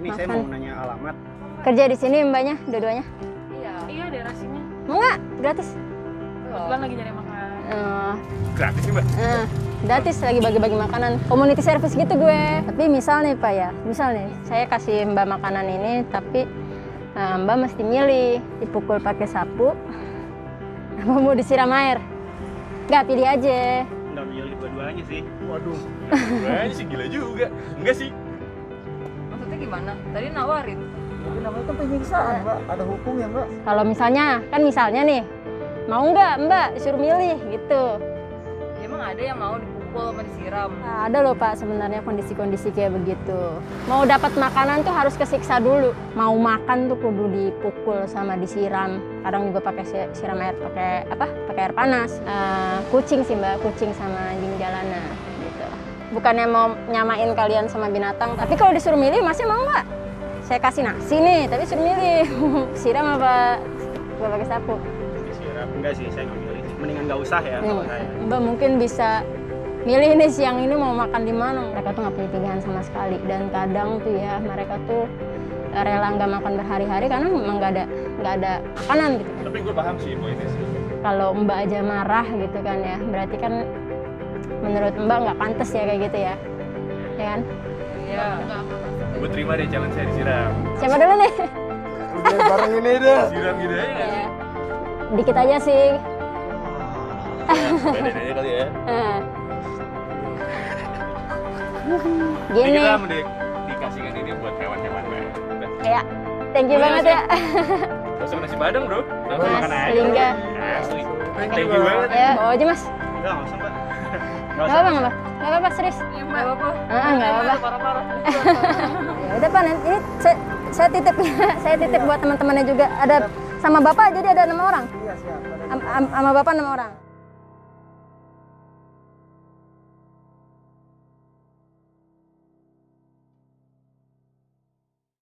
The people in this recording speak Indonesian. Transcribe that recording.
Ini saya Makan. mau nanya alamat. Kerja di sini mbaknya, dua-duanya. Iya. Iya daerah sini. Mau nggak? Gratis. Kebetulan lagi nyari makan. Eh, Gratis nih mbak. eh, gratis lagi bagi-bagi makanan. Community service gitu gue. Tapi misal nih Pak ya, misal nih, saya kasih mbak makanan ini, tapi eh, mbak mesti milih dipukul pakai sapu, apa mau disiram air. Nggak, pilih aja. Nggak milih dua-duanya sih. Waduh. Kayaknya sih gila juga. Enggak sih. Gimana? Tadi nawarin. Tapi namanya kan penyiksaan, Mbak. Ada hukumnya, Mbak. Kalau misalnya, kan misalnya nih, mau nggak mbak disuruh milih gitu. Ya, emang ada yang mau dipukul sama disiram. Nah, ada loh Pak sebenarnya kondisi-kondisi kayak begitu. Mau dapat makanan tuh harus kesiksa dulu. Mau makan tuh kudu dipukul sama disiram. Kadang juga pakai si- siram air pakai apa? Pakai air panas. Eh, kucing sih Mbak, kucing sama anjing jalanan. Bukannya mau nyamain kalian sama binatang, tapi kalau disuruh milih masih mau nggak? Saya kasih nasi nih, tapi suruh milih siram apa gua pakai sapu. Disiram. Enggak sih, saya nggak milih. Mendingan nggak usah ya kalau saya. Mbak mungkin bisa milih nih siang ini mau makan di mana. Mereka tuh nggak punya pilihan sama sekali dan kadang tuh ya mereka tuh rela nggak makan berhari-hari karena memang nggak ada nggak ada makanan gitu. Tapi gue paham sih poinnya sih. Kalau Mbak aja marah gitu kan ya, berarti kan menurut Mbak nggak pantas ya kayak gitu ya, ya kan? Iya. Gue terima deh challenge saya disiram. Siapa dulu nih? Bareng ini deh. Siram gitu. Ya, Dikit aja sih. Beda aja kali ya. Jadi Gini, kita mending dikasihkan ini buat hewan-hewan, ya, thank you Boleh banget ya. Usah nasi padang, bro. Langsung Mas, makan aja. Lingga. Asli. Thank you banget. Ya, bawa aja mas. Enggak, nggak usah mbak. Gak apa-apa, nggak apa-apa. Nggak apa-apa, serius. Iya, Mbak. apa-apa. Ah, nggak apa-apa. Parah-parah. Ya udah Pak, nanti ini saya, saya titip saya titip buat teman-temannya juga. Ada sama Bapak jadi ada enam orang. Iya, siap. Am- am- Sama Bapak enam orang.